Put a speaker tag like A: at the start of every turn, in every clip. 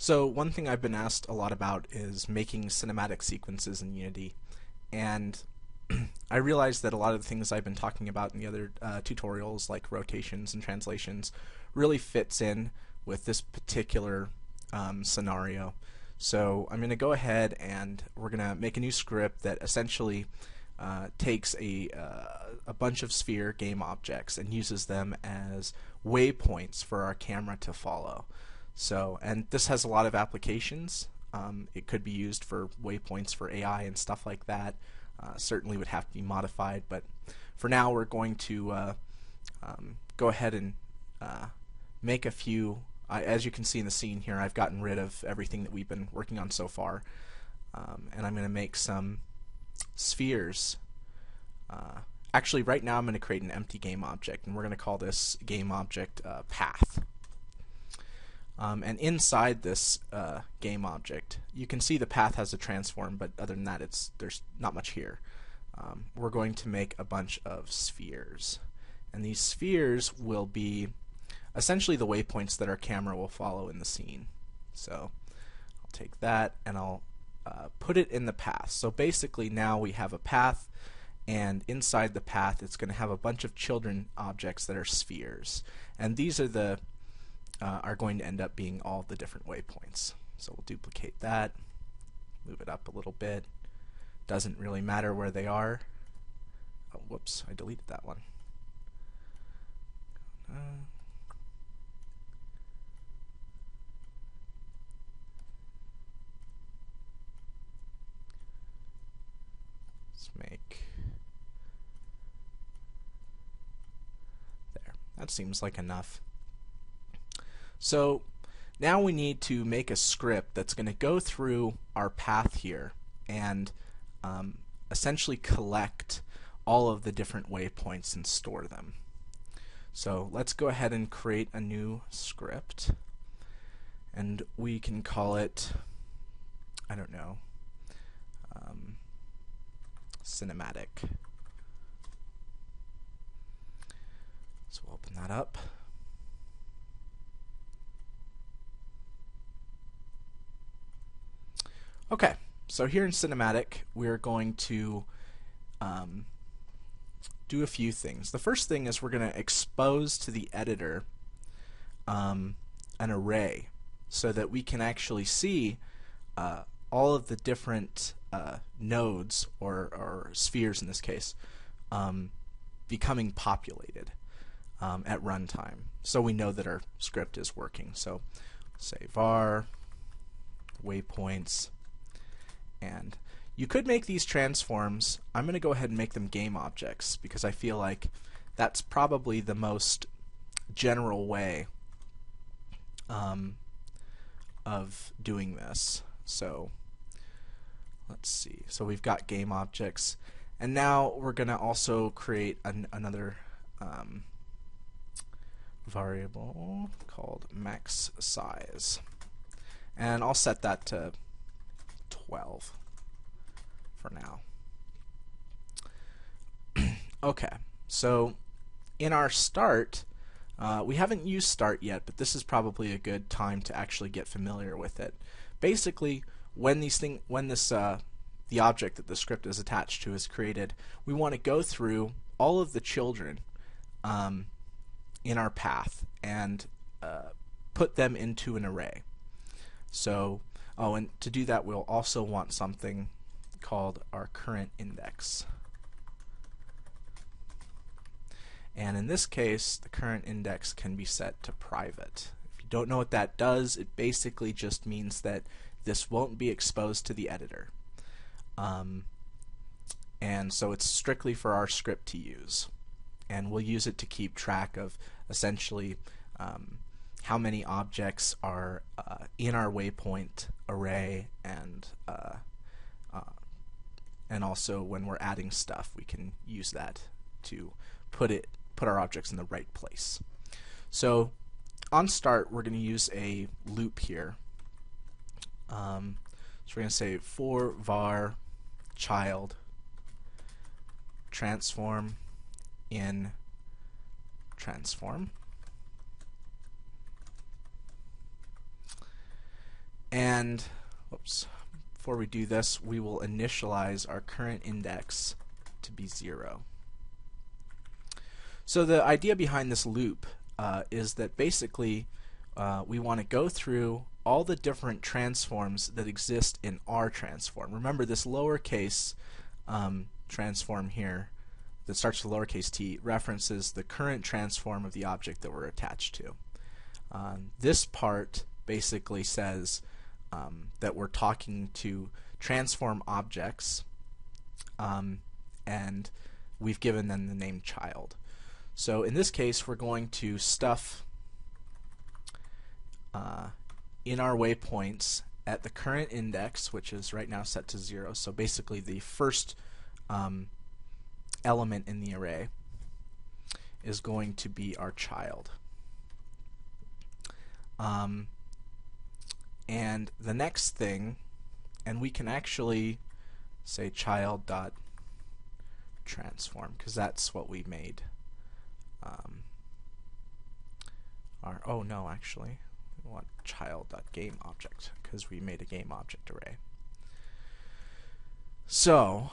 A: So one thing I've been asked a lot about is making cinematic sequences in Unity, and I realized that a lot of the things I've been talking about in the other uh, tutorials, like rotations and translations, really fits in with this particular um, scenario. So I'm going to go ahead and we're going to make a new script that essentially uh, takes a, uh, a bunch of sphere game objects and uses them as waypoints for our camera to follow. So, and this has a lot of applications. Um, it could be used for waypoints for AI and stuff like that. Uh, certainly would have to be modified, but for now we're going to uh, um, go ahead and uh, make a few. as you can see in the scene here, I've gotten rid of everything that we've been working on so far, um, and I'm going to make some spheres. Uh, actually, right now I'm going to create an empty game object, and we're going to call this game object uh, path. Um, and inside this uh, game object, you can see the path has a transform, but other than that, it's there's not much here. Um, we're going to make a bunch of spheres, and these spheres will be essentially the waypoints that our camera will follow in the scene. So I'll take that and I'll uh, put it in the path. So basically now we have a path and inside the path it's going to have a bunch of children objects that are spheres. And these are the uh, are going to end up being all the different waypoints. So we'll duplicate that, move it up a little bit. Doesn't really matter where they are. Oh, whoops, I deleted that one. Uh, let's make there. That seems like enough. So now we need to make a script that's going to go through our path here and um, essentially collect all of the different waypoints and store them. So let's go ahead and create a new script and we can call it I don't know um, cinematic. So we'll open that up. Okay, so here in Cinematic, we're going to um, do a few things. The first thing is we're going to expose to the editor um, an array so that we can actually see uh, all of the different uh, nodes, or, or, spheres in this case, um, becoming populated um, at runtime. So we know that our script is working. So say var waypoints and you could make these transforms. I'm going to go ahead and make them game objects because I feel like that's probably the most general way um, of doing this. So let's see. So we've got game objects. And now we're going to also create an, another um, variable called max size. And I'll set that to 12 for now. okay, so in our start, uh, we haven't used start yet, but this is probably a good time to actually get familiar with it. Basically, when these thing, when this uh, the object that the script is attached to is created, we want to go through all of the children um, in our path and uh, put them into an array. So Oh, and to do that, we'll also want something called our current index. And in this case, the current index can be set to private. If you don't know what that does, it basically just means that this won't be exposed to the editor. Um, and so it's strictly for our script to use. And we'll use it to keep track of essentially um, how many objects are uh, in our waypoint array and uh, uh, and also when we're adding stuff we can use that to put it put our objects in the right place. So on start we're going to use a loop here. Um, so we're going to say for var child transform in transform And, whoops, before we do this, we will initialize our current index to be 0. So the idea behind this loop uh, is that basically uh, we want to go through all the different transforms that exist in our transform. Remember this lowercase um, transform here that starts with lowercase t references the current transform of the object that we're attached to. Um, this part basically says um, that we're talking to transform objects um, and we've given them the name child. So in this case we're going to stuff uh, in our waypoints at the current index, which is right now set to 0. So basically the first um, element in the array is going to be our child. Um, and the next thing, and we can actually say child dot transform because that's what we made. Um, our oh no, actually, we want child dot game object because we made a game object array. So,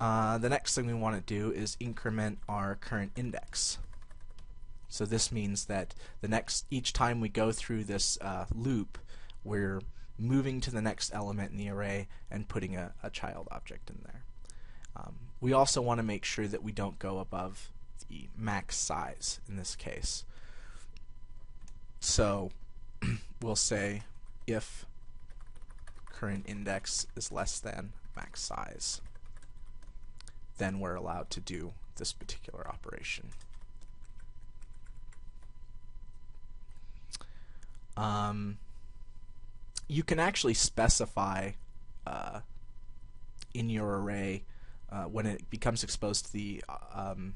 A: uh, the next thing we want to do is increment our current index. So this means that the next each time we go through this uh, loop, we're moving to the next element in the array and putting a, a child object in there. Um, we also want to make sure that we don't go above the max size in this case. So we'll say if current index is less than max size, then we're allowed to do this particular operation. Um, you can actually specify uh, in your array uh, when it becomes exposed to the um,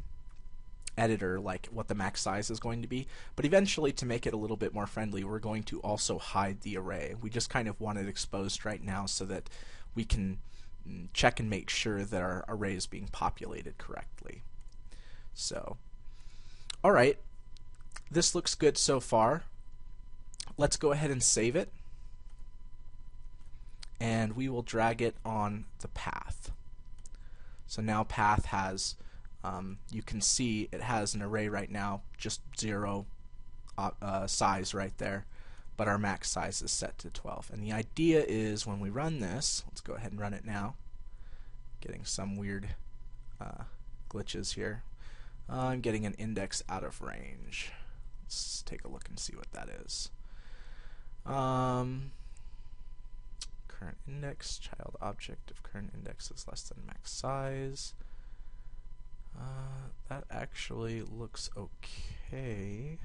A: editor like what the max size is going to be but eventually to make it a little bit more friendly we're going to also hide the array we just kind of want it exposed right now so that we can check and make sure that our array is being populated correctly. So, all right, this looks good so far. Let's go ahead and save it. And we will drag it on the path. So now path has, um, you can see it has an array right now, just zero uh, uh size right there but our max size is set to 12. And the idea is when we run this, let's go ahead and run it now, getting some weird uh, glitches here. Uh, I'm getting an index out of range. Let's take a look and see what that is. Um, current index, child object of current index is less than max size. Uh, that actually looks okay.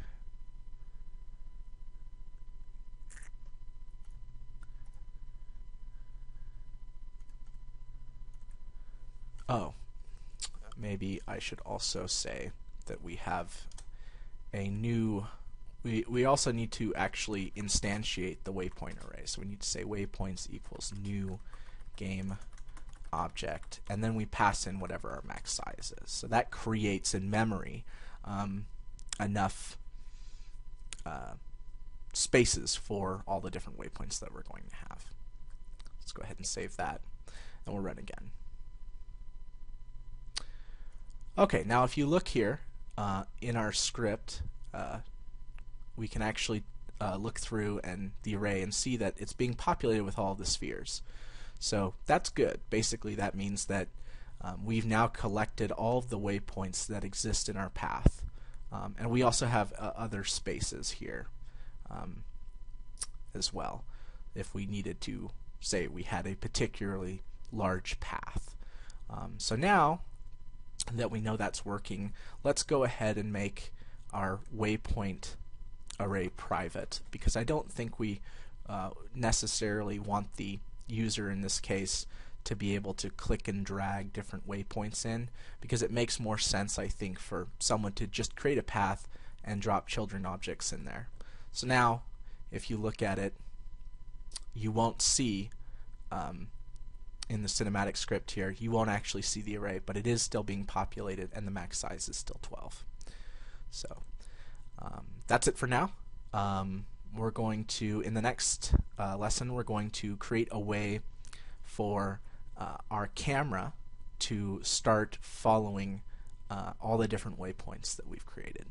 A: Oh, maybe I should also say that we have a new we, we also need to actually instantiate the waypoint array. So we need to say waypoints equals new game object, and then we pass in whatever our max size is. So that creates in memory um, enough uh, spaces for all the different waypoints that we're going to have. Let's go ahead and save that, and we'll run again. Okay, now if you look here uh, in our script, uh, we can actually uh, look through and the array and see that it's being populated with all the spheres. So that's good. Basically, that means that um, we've now collected all of the waypoints that exist in our path. Um, and we also have uh, other spaces here um, as well if we needed to say we had a particularly large path. Um, so now that we know that's working, let's go ahead and make our waypoint array private because I don't think we uh, necessarily want the user in this case to be able to click and drag different waypoints in because it makes more sense I think for someone to just create a path and drop children objects in there. So now if you look at it you won't see um, in the cinematic script here, you won't actually see the array, but it is still being populated and the max size is still 12. So um, that's it for now. Um, we're going to, in the next uh, lesson, we're going to create a way for uh, our camera to start following uh, all the different waypoints that we've created.